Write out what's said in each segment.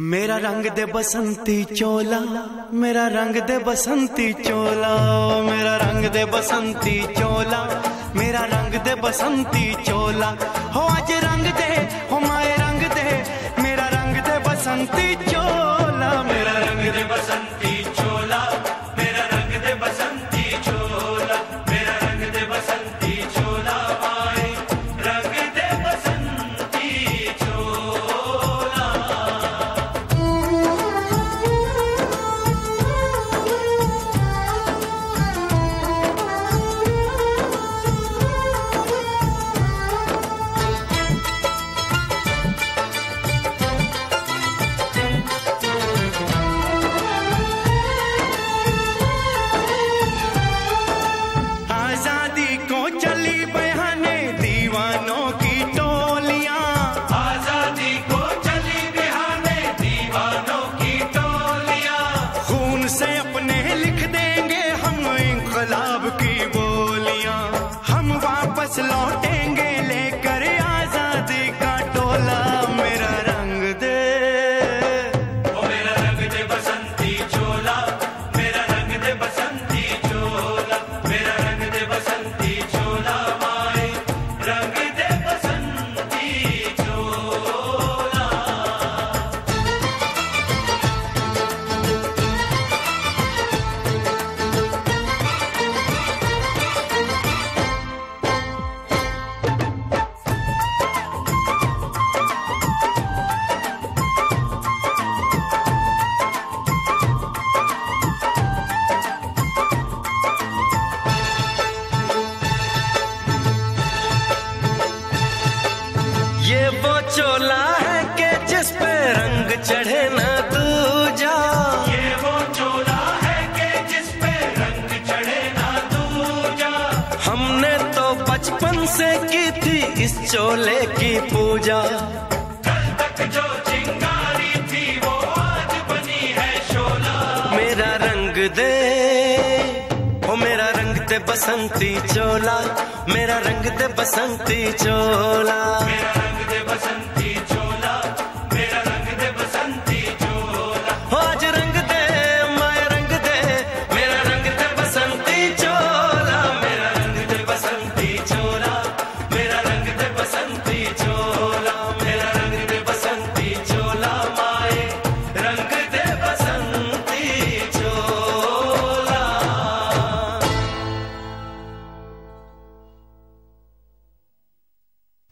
मेरा रंग दे बसंती चोला, मेरा रंग दे बसंती चोला, मेरा रंग दे बसंती चोला, मेरा रंग दे बसंती चोला। हो आज रंग दे, हो माए रंग दे, मेरा रंग दे बसंती लिख देंगे बचपन से की थी इस चोले की पूजा। कल तक जो चिंगारी थी वो आज बनी है शोला। मेरा रंग दे ओ मेरा रंग दे बसंती चोला। मेरा रंग दे बसंती चोला। मेरा रंग दे बसंती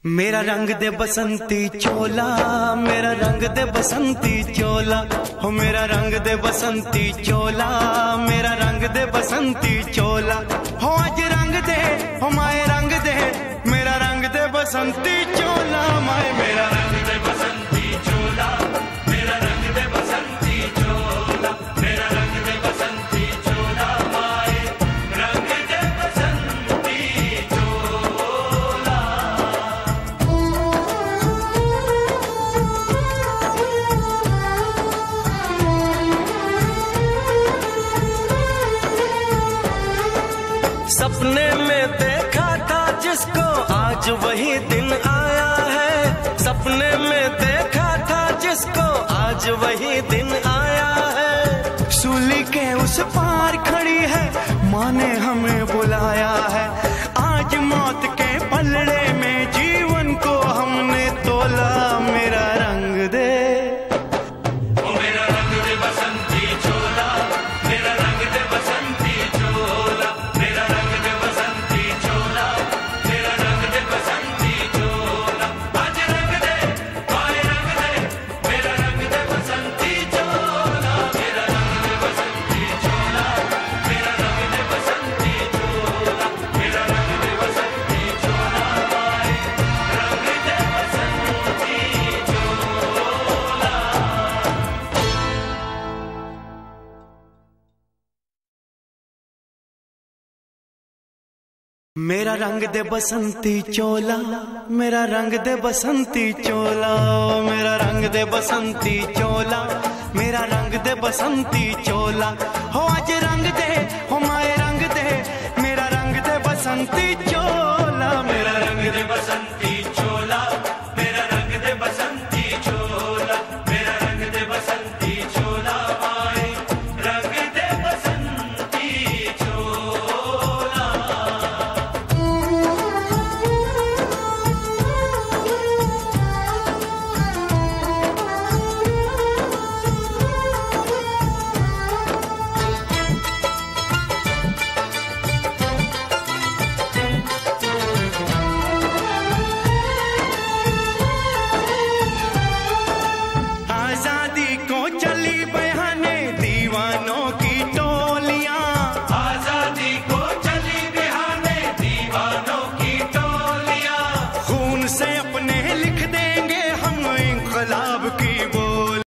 मेरा रंग दे बसंती चोला, मेरा रंग दे बसंती चोला। हो मेरा रंग दे बसंती चोला, मेरा रंग दे बसंती चोला। हो आज रंग दे, हो माए रंग दे, मेरा रंग दे बसंती चोला, माए मेरा सपने में देखा था जिसको आज वही दिन आया है। सपने में देखा था जिसको आज वही दिन आया है। सूली के उस पार खड़ी है माँ ने हमें बुलाया है। आज मौत के पलड़े में जीवन को हमने तोला मेरा रंग दे बसंती चोला, मेरा रंग दे बसंती चोला, मेरा रंग दे बसंती चोला, मेरा रंग दे बसंती चोला। हो आज रंग दे, हो